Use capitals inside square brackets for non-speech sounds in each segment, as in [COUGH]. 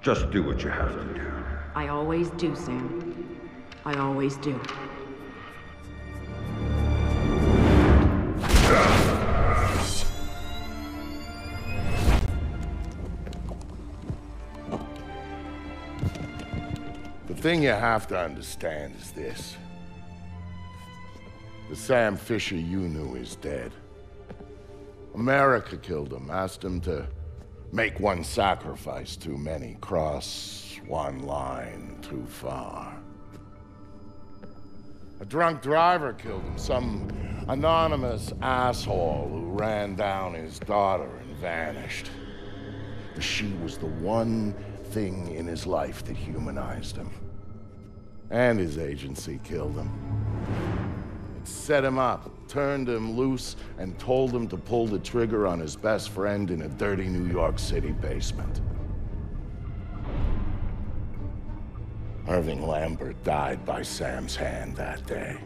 Just do what you have to do. I always do, Sam. I always do. The thing you have to understand is this. The Sam Fisher you knew is dead. America killed him, asked him to make one sacrifice too many, cross one line too far. A drunk driver killed him, some anonymous asshole who ran down his daughter and vanished. She was the one thing in his life that humanized him. And his agency killed him. It set him up, turned him loose, and told him to pull the trigger on his best friend in a dirty New York City basement. Irving Lambert died by Sam's hand that day.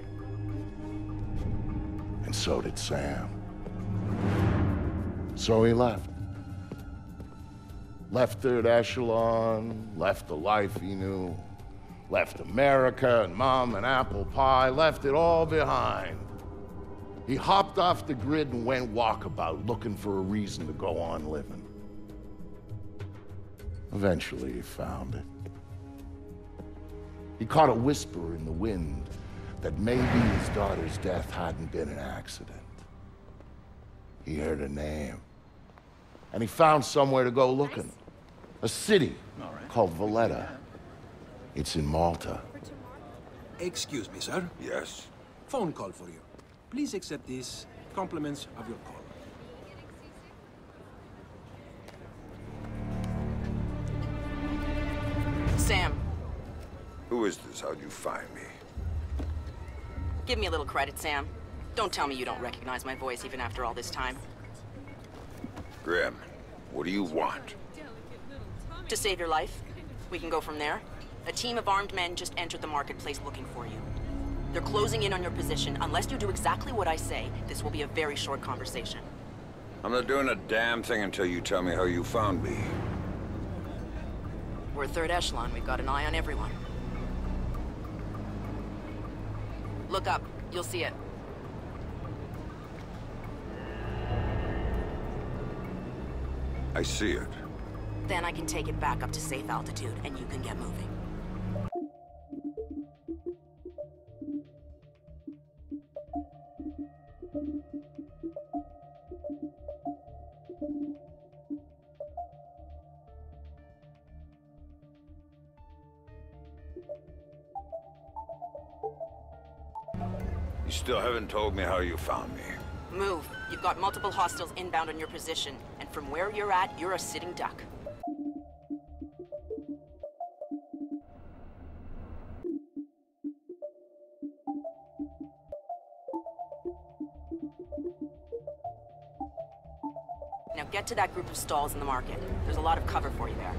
And so did Sam. So he left. Left Third Echelon, left the life he knew, left America and mom and apple pie, left it all behind. He hopped off the grid and went walkabout, looking for a reason to go on living. Eventually, he found it. He caught a whisper in the wind that maybe his daughter's death hadn't been an accident. He heard a name. And he found somewhere to go looking. A city called Valletta. It's in Malta. Excuse me, sir. Yes? Phone call for you. Please accept these compliments of your call. Sam, Who is this? How'd you find me? give me a little credit, Sam. Don't tell me you don't recognize my voice even after all this time. Grim, what do you want? To save your life, we can go from there. A team of armed men just entered the marketplace looking for you. They're closing in on your position. Unless you do exactly what I say, this will be a very short conversation. I'm not doing a damn thing until you tell me how you found me. We're third echelon. We've got an eye on everyone. Look up. You'll see it. I see it. Then I can take it back up to safe altitude, and you can get moving. You still haven't told me how you found me. Move. You've got multiple hostiles inbound on your position, and from where you're at, you're a sitting duck. Get to that group of stalls in the market. There's a lot of cover for you there.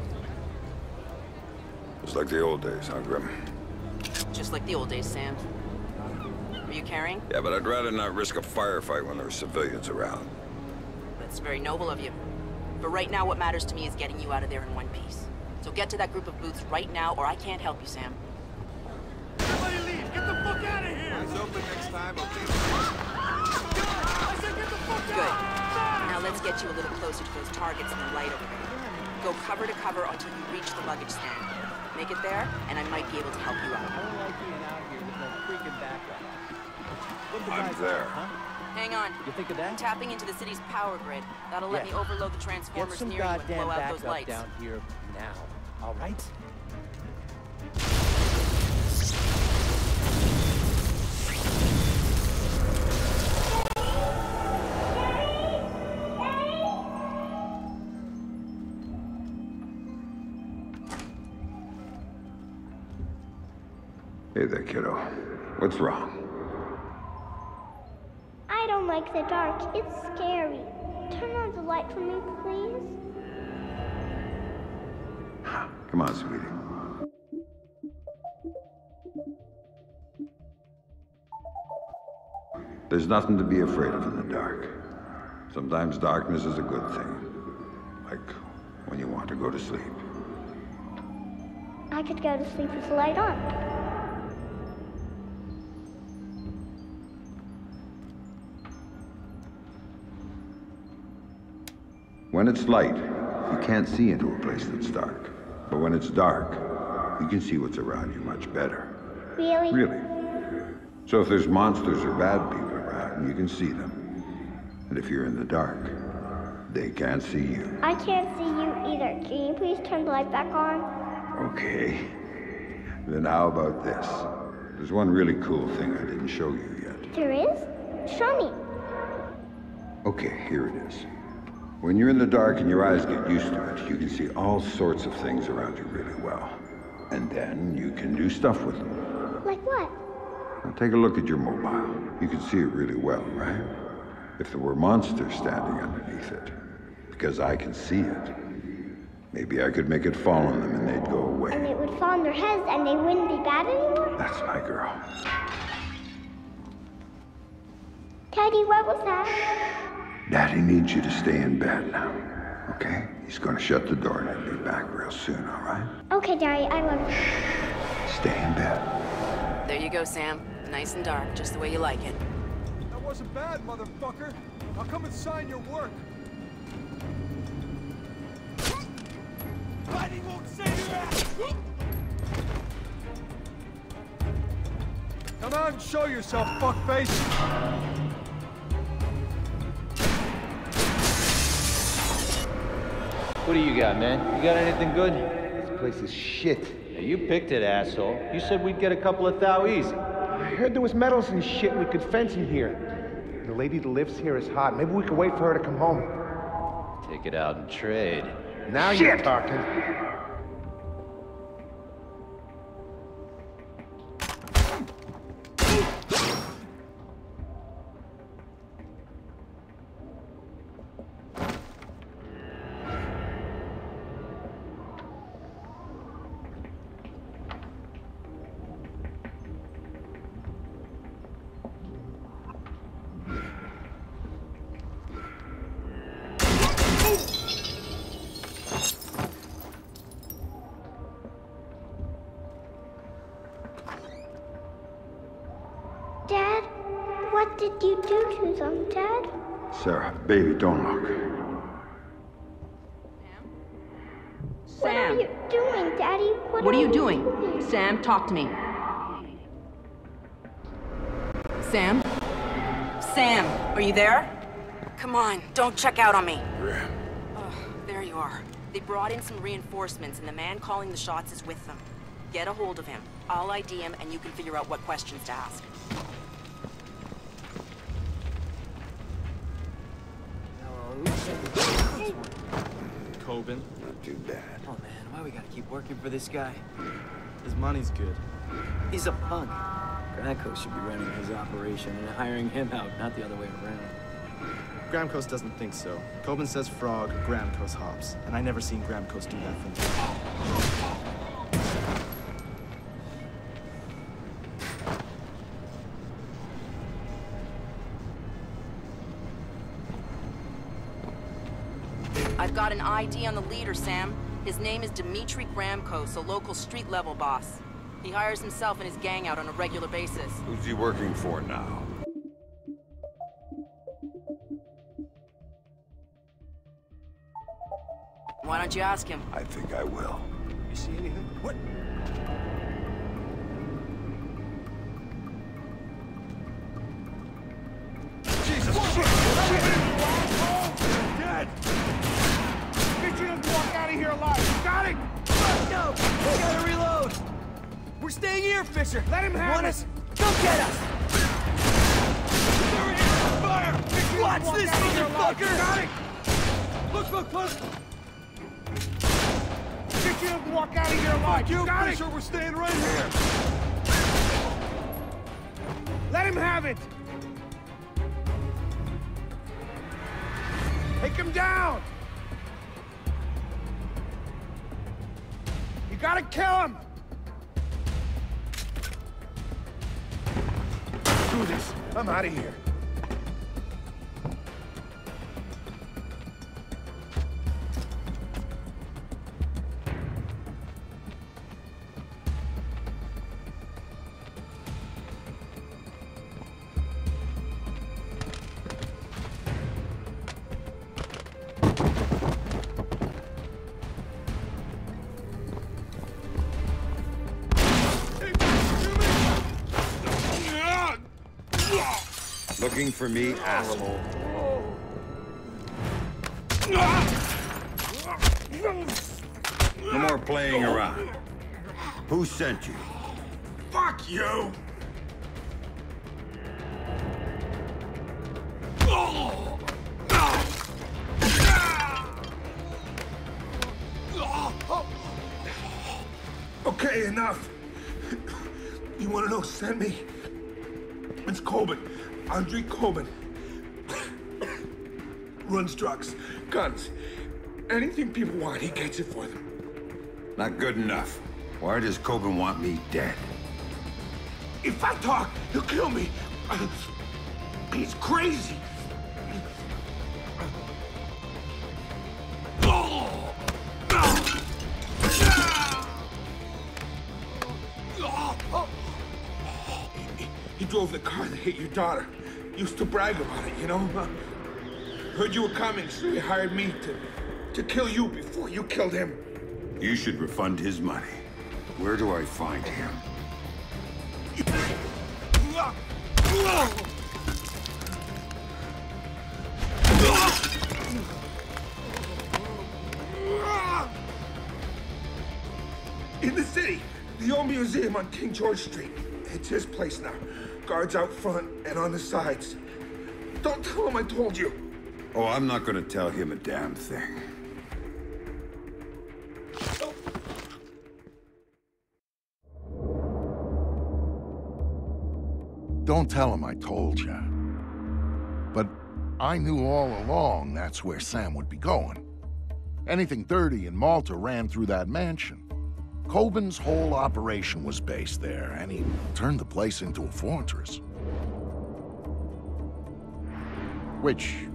It's like the old days, huh, Grim? Just like the old days, Sam. Are you carrying? Yeah, but I'd rather not risk a firefight when there's civilians around. That's very noble of you. But right now, what matters to me is getting you out of there in one piece. So get to that group of booths right now, or I can't help you, Sam. Everybody leave! Get the fuck out of here! Eyes open next time, okay? Ah! I said get the fuck Good. Out! Now let's get you a little closer to those targets in the light over there. Go cover to cover until you reach the luggage stand. Make it there, and I might be able to help you out. I don't like being out here with no freaking backup. What are the I'm guys there. huh? Hang on. You think of that? I'm tapping into the city's power grid. That'll let Yeah. me overload the transformers some near you and blow out those backup lights. down here now, all right? What's wrong? I don't like the dark. It's scary. Turn on the light for me, please. Come on, sweetie. There's nothing to be afraid of in the dark. Sometimes darkness is a good thing. Like when you want to go to sleep. I could go to sleep with the light on. When it's light, you can't see into a place that's dark. But when it's dark, you can see what's around you much better. Really? Really. So if there's monsters or bad people around, you can see them. And if you're in the dark, they can't see you. I can't see you either. Can you please turn the light back on? Okay. Then how about this? There's one really cool thing I didn't show you yet. There is? Show me. Okay, here it is. When you're in the dark and your eyes get used to it, you can see all sorts of things around you really well. And then you can do stuff with them. Like what? Now take a look at your mobile. You can see it really well, right? If there were monsters standing underneath it, because I can see it, maybe I could make it fall on them and they'd go away. And it would fall on their heads and they wouldn't be bad anymore? That's my girl. Teddy, what was that? Daddy needs you to stay in bed now, okay? He's gonna shut the door and he'll be back real soon, all right? Okay, Daddy, I love you. Stay in bed. There you go, Sam. Nice and dark, just the way you like it. That wasn't bad, motherfucker. Now come and sign your work. Fighting won't save your ass. Come on, show yourself, fuckface. What do you got, man? You got anything good? This place is shit. you picked it, asshole. You said we'd get a couple of thou easy. I heard there was metals and shit we could fence in here. The lady that lives here is hot. Maybe we could wait for her to come home. Take it out and trade. Now you're talking. What did you do to them, Dad? Sarah, baby, don't look. Sam? What are you doing, Daddy? What, what are you doing? Sam, talk to me. Sam? Sam, are you there? Come on, don't check out on me. Oh, there you are. They brought in some reinforcements, and the man calling the shots is with them. Get a hold of him. I'll ID him, and you can figure out what questions to ask. Kobin. Not too bad. Oh man, why we gotta keep working for this guy? His money's good. He's a punk. Gramkos should be running his operation and hiring him out, not the other way around. Gramkos doesn't think so. Kobin says frog, Gramkos hops. And I never seen Gramkos do that for ID on the leader, Sam. His name is Dmitri Gramkos, a local street-level boss. He hires himself and his gang out on a regular basis. Who's he working for now? Why don't you ask him? I think I will. You see anything? What? We're staying here, Fisher! Let him have Want it. us? Come get us! They're in fire! You Watch this, out of here alive. motherfucker. Got it? Look, look, look! Get you to walk out of here alive. Fuck you, Got Fisher! it? We're staying right here! Let him have it. Take him down! You gotta kill him! This. I'm out of here. Looking for me, asshole. No more playing around. Who sent you? Fuck you! Guns, anything people want, he gets it for them. Not good enough. Why does Kobin want me dead? If I talk, he'll kill me. He's crazy. He drove the car that hit your daughter. Used to brag about it, you know? Heard you were coming, so he hired me to, to kill you before you killed him. You should refund his money. Where do I find him? In the city, the old museum on King George Street. It's his place now. Guards out front and on the sides. Don't tell him I told you. Oh, I'm not gonna tell him a damn thing. Don't tell him I told you. But I knew all along that's where Sam would be going. Anything dirty in Malta ran through that mansion. Kobin's whole operation was based there, and he turned the place into a fortress. Which,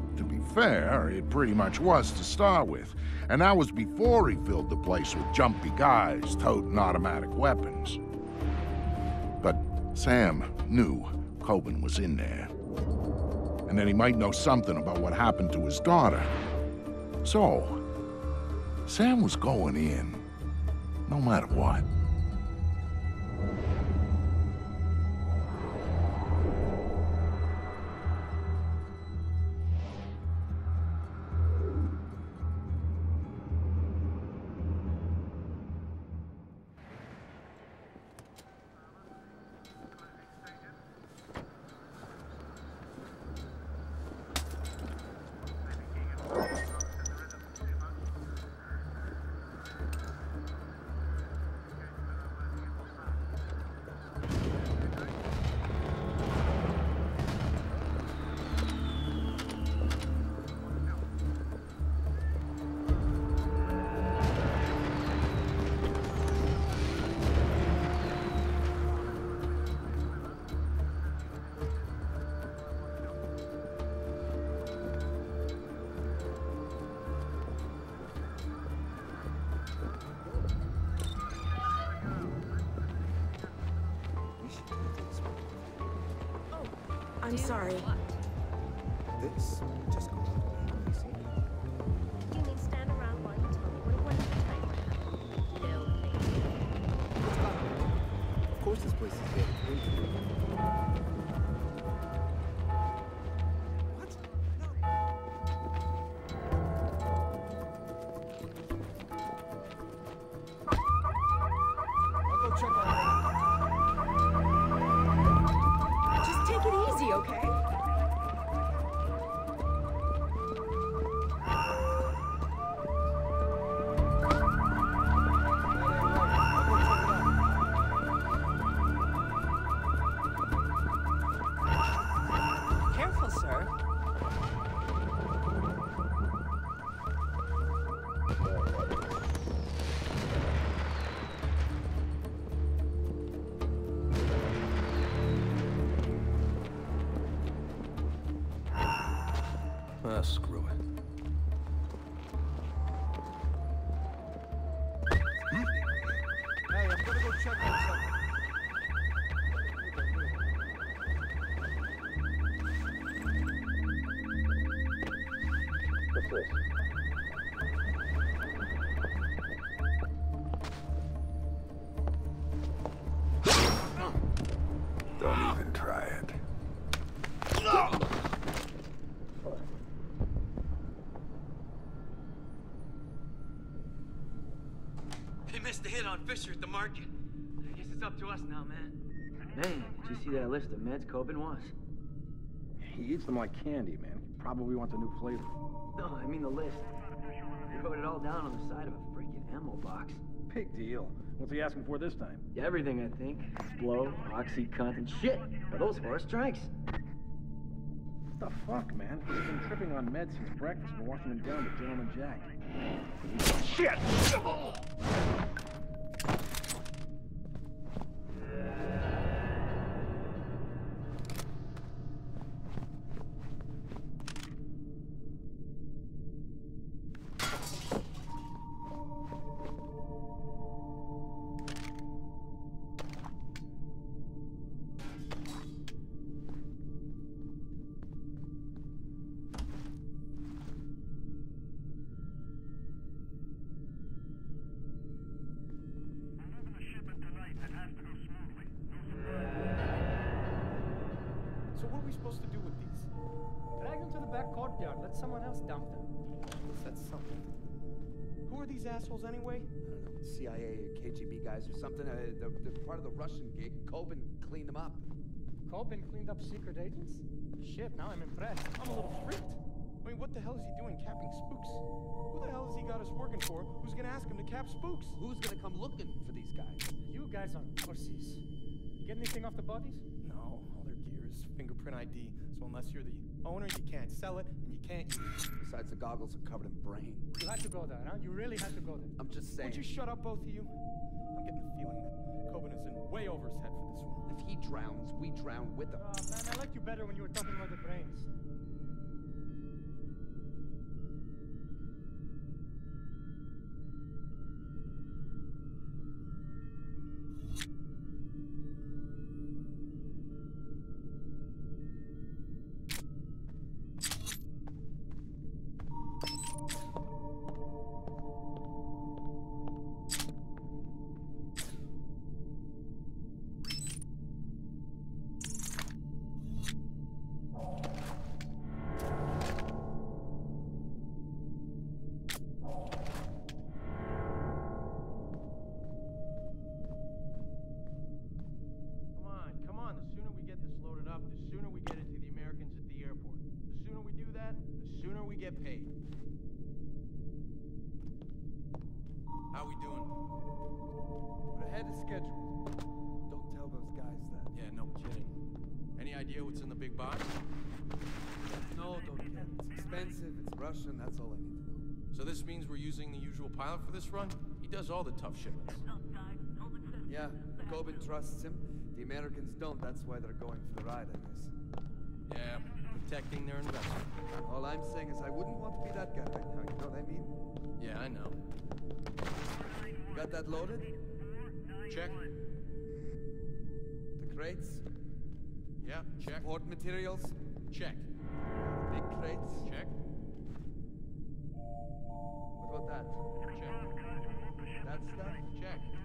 fair, it pretty much was to start with. And that was before he filled the place with jumpy guys toting automatic weapons. But Sam knew Kobin was in there. And that he might know something about what happened to his daughter. So, Sam was going in, no matter what. I'm sorry. What's? Don't even try it. They missed the hit on Fisher at the market. I guess it's up to us now, man. Man, did you see that list of meds Kobin wants? He eats them like candy, man. He probably wants a new flavor. No, I mean the list. You wrote it all down on the side of a freaking ammo box. Big deal. What's he asking for this time? Everything, I think. Blow, Oxycontin, shit. Are those horse drinks? What the fuck, man? He's been tripping on meds since breakfast and washing him down to Gentleman Jack. Shit! We supposed to do with these? Drag them to the back courtyard. Let someone else dump them. What's that something? Who are these assholes anyway? I don't know, CIA or KGB guys or something. Uh, they're, they're part of the Russian gig. Kobin cleaned them up. Kobin cleaned up secret agents? Shit, now I'm impressed. I'm a little freaked. I mean, what the hell is he doing capping spooks? Who the hell has he got us working for who's gonna ask him to cap spooks? Who's gonna come looking for these guys? You guys are pussies. You get anything off the bodies? No, all their gear is fingerprint ID. So unless you're the owner, you can't sell it and you can't use it. Besides, the goggles are covered in brain. You had to go there, huh? You really had to go there. I'm just saying. Would you shut up, both of you? I'm getting the feeling that Kobin is in way over his head for this one. If he drowns, we drown with him. Oh, man, I liked you better when you were talking about the brains. How we doing? We're ahead of schedule. Don't tell those guys that. Yeah, no kidding. Any idea what's in the big box? No, don't care. It's expensive, it's Russian, that's all I need to know. So this means we're using the usual pilot for this run? He does all the tough shipments. Yeah, Kobin trusts him. The Americans don't, that's why they're going for the ride, I guess. Yeah, protecting their investment. All I'm saying is I wouldn't want to be that guy right now, you know what I mean? Yeah, I know. Got that loaded? Check. The crates? Yeah, check. Support materials? Check. Big crates? Check. What about that? Check. That stuff? Check.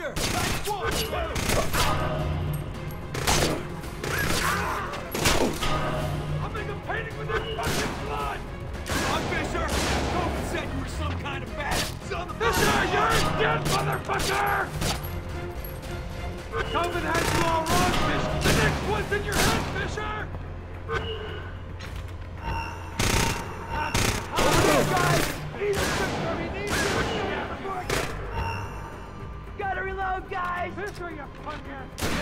Fuck, it's Fisher! Guys, one, two! I'll make a painting with their fucking blood! I'm Fisher! Coleman said you were some kind of bad son of a- Fisher, you're a dead, motherfucker! Coleman has you all wrong, Fish! The next one's in your head, Fisher! Fisher, you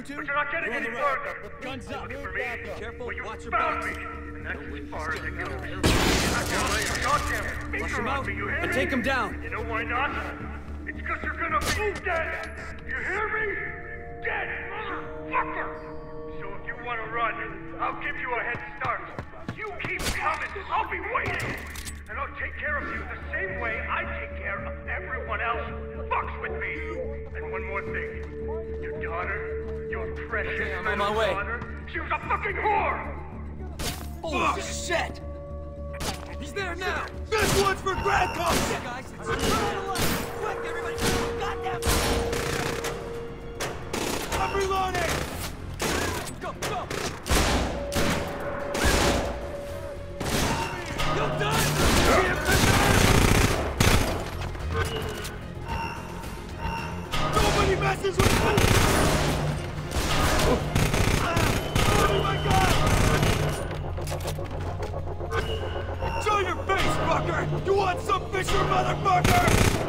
You two? But you're not getting any the further. Guns up. Looking for me? Careful, Well, you watch your me. And that's as far as it goes. I can't lay a goddamn Flush finger him on out me, you hear and me? take him down. You know why not? It's because you're gonna be dead. You hear me? Dead, motherfucker! So if you wanna run, I'll give you a head start. You keep coming. I'll be waiting. And I'll take care of you the same way I take care of everyone else who fucks with me. And one more thing. Your daughter, your precious Okay, I'm on my way. daughter, she was a fucking whore! Holy shit! He's there now! This one's for Grandpa! Guys, it's Quick, everybody! Goddamn! I'm reloading! Go, go! You done? Nobody messes with me! Show your face! You want some Fisher, motherfucker?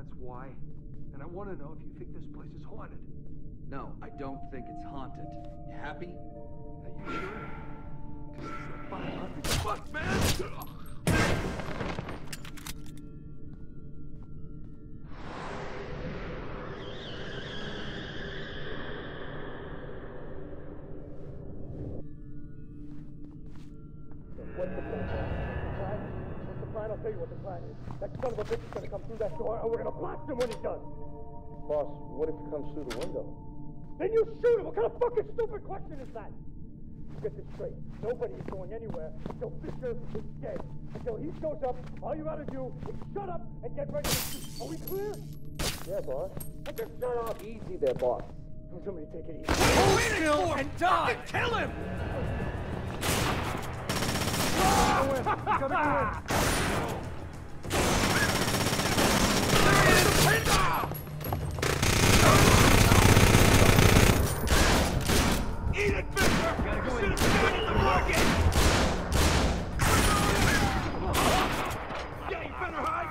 That's why. And I want to know if you think this place is haunted. No, I don't think it's haunted. You happy? Are you sure? Because it's like 500 bucks, man! The plan is. That son of a bitch is gonna come through that door, and we're gonna blast him when he does. Boss, what if he comes through the window? Then you shoot him. What kind of fucking stupid question is that? Get this straight. Nobody is going anywhere until Fisher is dead. Until he shows up, all you gotta do is shut up and get ready to shoot. Are we clear? Yeah, boss. I just shut up. Easy there, boss. Somebody take it easy. Kill and die! Kill him! [LAUGHS] Eat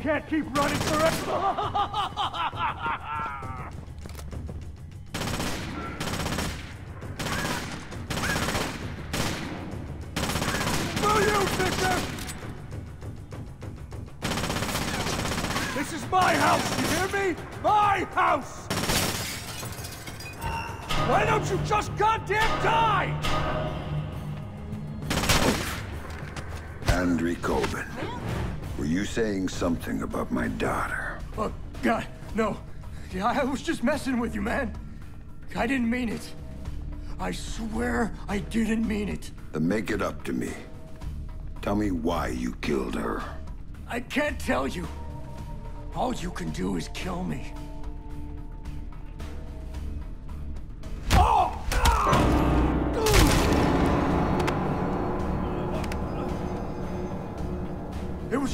can't keep running forever. This is my house, you hear me? My house! Why don't you just goddamn die? Andriy Kobin, were you saying something about my daughter? Oh, God, no. Yeah, I was just messing with you, man. I didn't mean it. I swear I didn't mean it. Then make it up to me. Tell me why you killed her. I can't tell you. All you can do is kill me.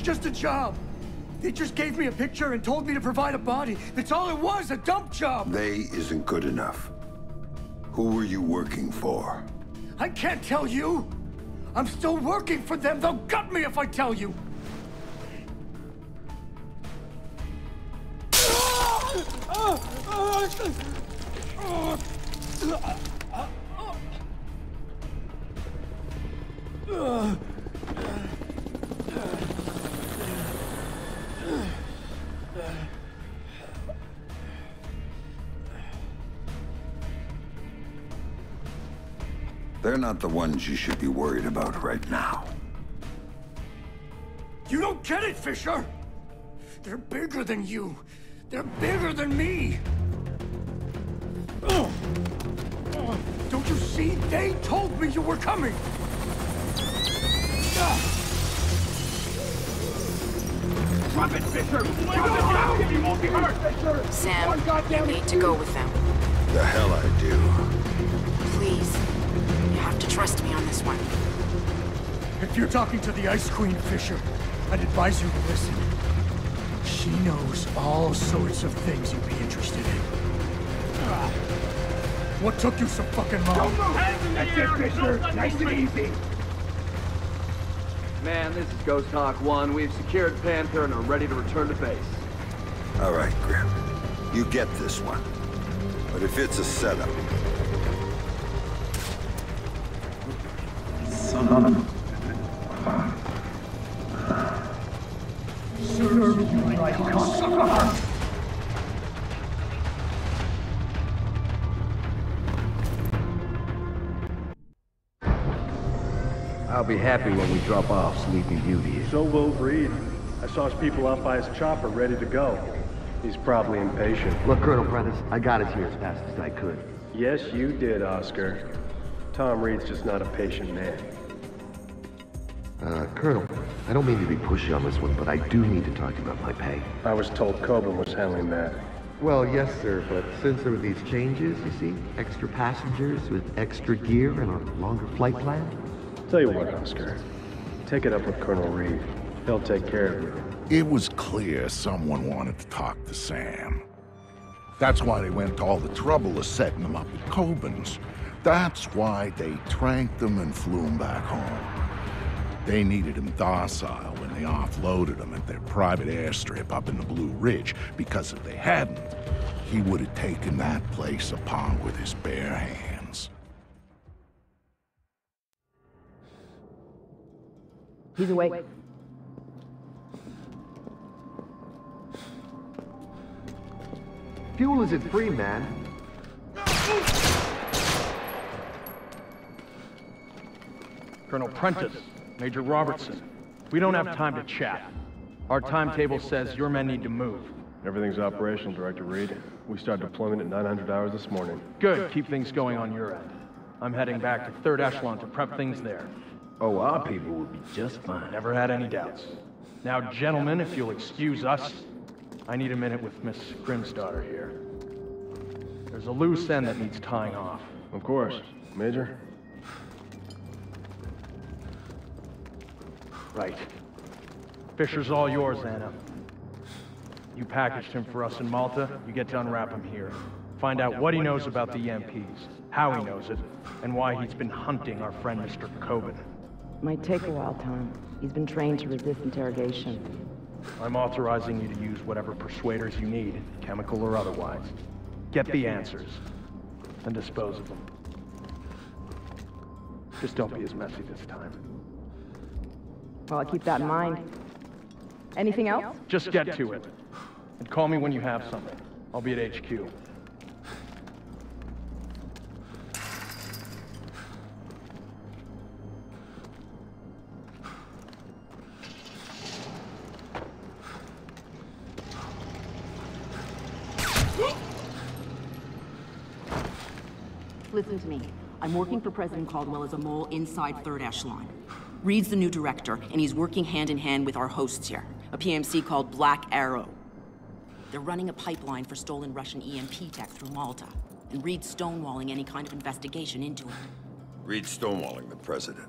Just a job. They just gave me a picture and told me to provide a body. That's all it was, a dump job. They isn't good enough. Who were you working for? I can't tell you. I'm still working for them. They'll gut me if I tell you. [LAUGHS] They're not the ones you should be worried about right now. You don't get it, Fisher! They're bigger than you. They're bigger than me. Ugh. Ugh. Don't you see? They told me you were coming. Ah. Drop it, Fisher! Drop it now! You won't be hurt! Sam, you need to go with them. The hell I do. Trust me on this one. If you're talking to the Ice Queen, Fisher, I'd advise you to listen. She knows all sorts of things you'd be interested in. Ah. What took you so fucking long? That's it, Fisher! Nice and easy! Man, this is Ghost Hawk 1. We've secured Panther and are ready to return to base. All right, Grim. You get this one. But if it's a setup, Serve you like a! I'll be happy when we drop off Sleeping Beauty. So will Reed. I saw his people out by his chopper ready to go. He's probably impatient. Look, Colonel Prentice, I got us here as fast as I could. Yes, you did, Oscar. Tom Reed's just not a patient man. Uh, Colonel, I don't mean to be pushy on this one, but I do need to talk to you about my pay. I was told Kobin was handling that. Well, yes, sir, but since there were these changes, you see, extra passengers with extra gear and a longer flight plan, Tell you what, Oscar. Take it up with Colonel Reed. He'll take care of you. It was clear someone wanted to talk to Sam. That's why they went to all the trouble of setting him up at Kobin's. That's why they tranked him and flew him back home. They needed him docile when they offloaded him at their private airstrip up in the Blue Ridge, because if they hadn't, he would have taken that place upon with his bare hands. He's awake. fuel isn't free, man. Colonel Prentice, Major Robertson. We don't have time to chat. Our timetable says your men need to move. Everything's operational, Director Reed. We start deployment at 900 hours this morning. Good, keep things going on your end. I'm heading back to Third Echelon to prep things there. Oh, our people will be just fine. Never had any doubts. Now, gentlemen, if you'll excuse us, I need a minute with Miss Grimsdottir here. There's a loose end that needs tying off. Of course. Major? Right. Fisher's all yours, Anna. You packaged him for us in Malta, you get to unwrap him here. Find out what he knows about the EMPs, how he knows it, and why he's been hunting our friend Mr. Kobin. Might take a while, Tom. He's been trained to resist interrogation. I'm authorizing you to use whatever persuaders you need, chemical or otherwise. Get the answers, and dispose of them. Just don't be as messy this time. Well, I'll keep that in mind. Anything else? Just get to it. And call me when you have something. I'll be at HQ. Listen to me. I'm working for President Caldwell as a mole inside Third Echelon. Reed's the new director, and he's working hand in hand with our hosts here, a PMC called Black Arrow. They're running a pipeline for stolen Russian EMP tech through Malta, and Reed's stonewalling any kind of investigation into it. Reed stonewalling the president.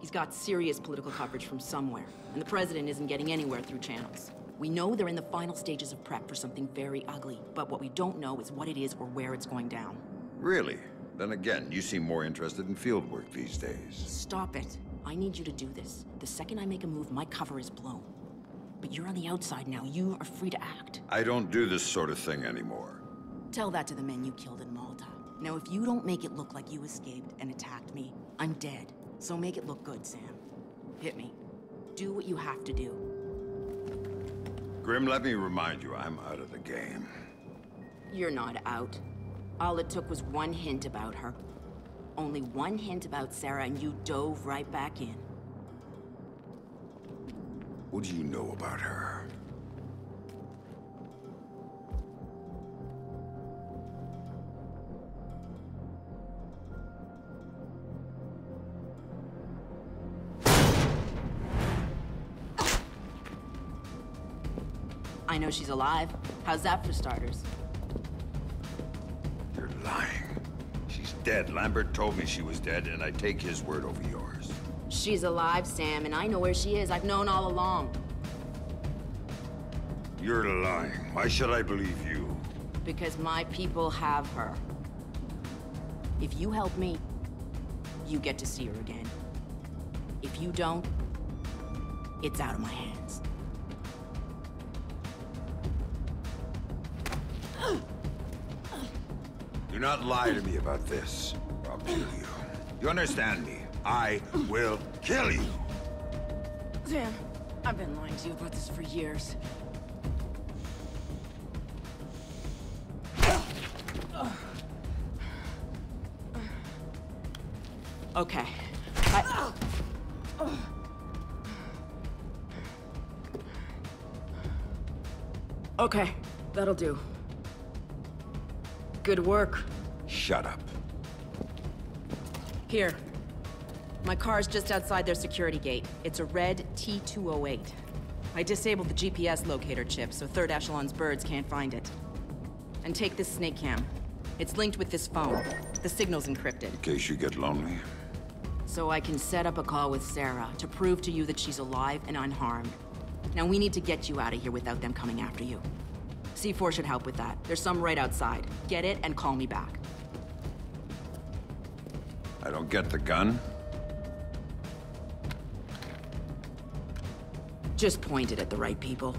He's got serious political coverage from somewhere, and the president isn't getting anywhere through channels. We know they're in the final stages of prep for something very ugly, but what we don't know is what it is or where it's going down. Really? Then again, you seem more interested in field work these days. Stop it. I need you to do this. The second I make a move, my cover is blown. But you're on the outside now. You are free to act. I don't do this sort of thing anymore. Tell that to the men you killed in Malta. Now, if you don't make it look like you escaped and attacked me, I'm dead. So make it look good, Sam. Hit me. Do what you have to do. Grim, let me remind you, I'm out of the game. You're not out. All it took was one hint about her. Only one hint about Sarah, and you dove right back in. What do you know about her? I know she's alive. How's that for starters? Dead. Lambert told me she was dead, and I take his word over yours. She's alive, Sam, and I know where she is. I've known all along. You're lying. Why should I believe you? Because my people have her. If you help me, you get to see her again. If you don't, it's out of my hands. Do not lie to me about this, or I'll kill you. You understand me? I will kill you! Sam, I've been lying to you about this for years. Okay. I... Okay, that'll do. Good work. Shut up. Here. My car's just outside their security gate. It's a red T-208. I disabled the GPS locator chip, so Third Echelon's birds can't find it. And take this snake cam. It's linked with this phone. The signal's encrypted. In case you get lonely. So I can set up a call with Sarah to prove to you that she's alive and unharmed. Now we need to get you out of here without them coming after you. C4 should help with that. There's some right outside. Get it and call me back. I don't get the gun. Just point it at the right people.